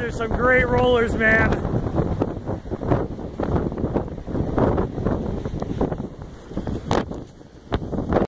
These are some great rollers, man.